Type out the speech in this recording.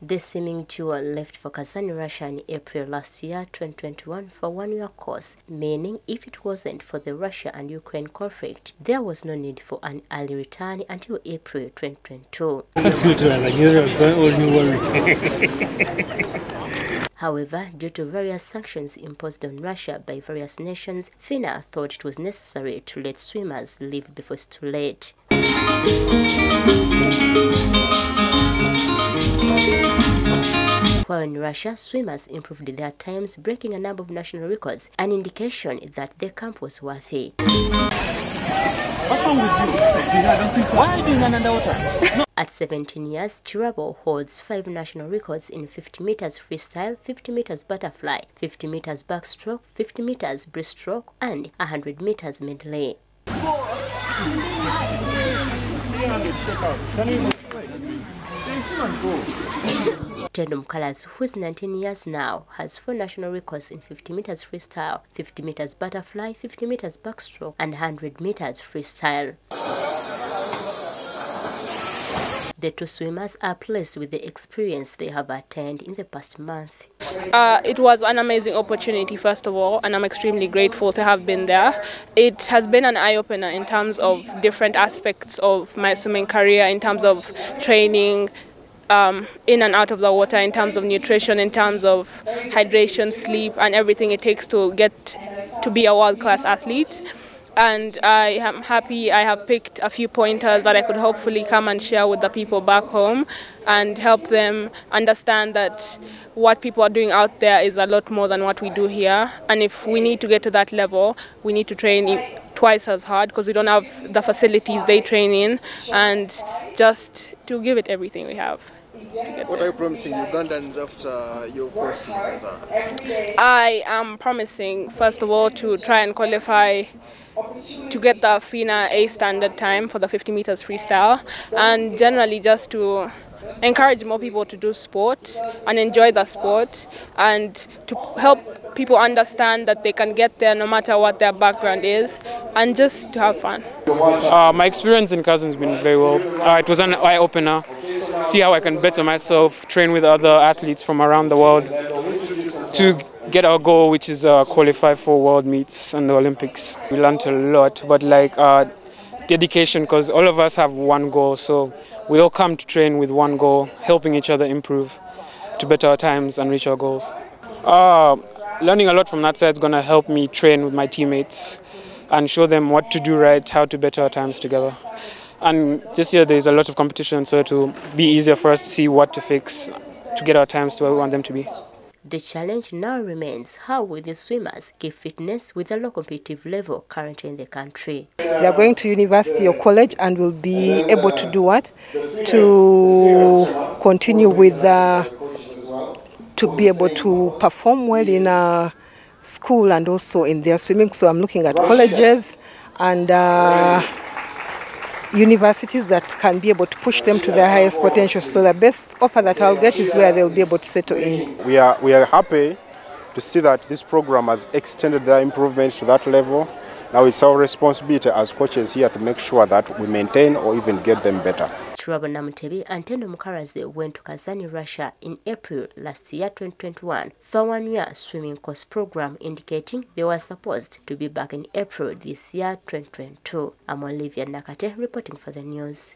The swimming duo left for Kazan, Russia in April last year, 2021, for one-year course, meaning if it wasn't for the Russia and Ukraine conflict, there was no need for an early return until April 2022. However, due to various sanctions imposed on Russia by various nations, FINA thought it was necessary to let swimmers leave before it's too late. While in Russia, swimmers improved their times, breaking a number of national records, an indication that the camp was worthy. What's wrong with you? Why are you doing? At 17 years, Chirabo holds five national records in 50 meters freestyle, 50 meters butterfly, 50 meters backstroke, 50 meters breaststroke, and 100 meters medley. Tendo Mukalazi, who is 19 years now, has four national records in 50 meters freestyle, 50 meters butterfly, 50 meters backstroke, and 100 meters freestyle. The two swimmers are pleased with the experience they have attained in the past month. Uh, it was an amazing opportunity, first of all, and I'm extremely grateful to have been there. It has been an eye opener in terms of different aspects of my swimming career, in terms of training, um, in and out of the water, in terms of nutrition, in terms of hydration, sleep, and everything it takes to get to be a world class athlete. And I am happy I have picked a few pointers that I could hopefully come and share with the people back home and help them understand that what people are doing out there is a lot more than what we do here. And if we need to get to that level, we need to train twice as hard because we don't have the facilities they train in, and just to give it everything we have. What are you promising Ugandans after your course? I am promising, first of all, to try and qualify to get the FINA A standard time for the 50 meters freestyle, and generally just to encourage more people to do sport and enjoy the sport, and to help people understand that they can get there no matter what their background is, and just to have fun. Uh, my experience in Kazan has been very well. Uh, it was an eye opener. See how I can better myself, train with other athletes from around the world to get our goal, which is uh, qualify for world meets and the Olympics. We learned a lot, but like uh, dedication, because all of us have one goal, so we all come to train with one goal, helping each other improve to better our times and reach our goals. Uh, learning a lot from that side is going to help me train with my teammates and show them what to do right, how to better our times together. And this year there's a lot of competition, so it will be easier for us to see what to fix to get our times to where we want them to be. The challenge now remains how will the swimmers keep fitness with the low competitive level currently in the country. They are going to university or college and will be able to do what? To continue with, uh, to be able to perform well in uh, school and also in their swimming. So I'm looking at colleges and uh, universities that can be able to push them to their highest potential. So the best offer that I'll get is where they'll be able to settle in. We are, we are happy to see that this program has extended their improvements to that level. Now it's our responsibility as coaches here to make sure that we maintain or even get them better. Chirabo Namutebi and Tendo Mukaraze went to Russia in April last year 2021 for one year swimming course program indicating they were supposed to be back in April this year 2022. I'm Olivia Nakate reporting for the news.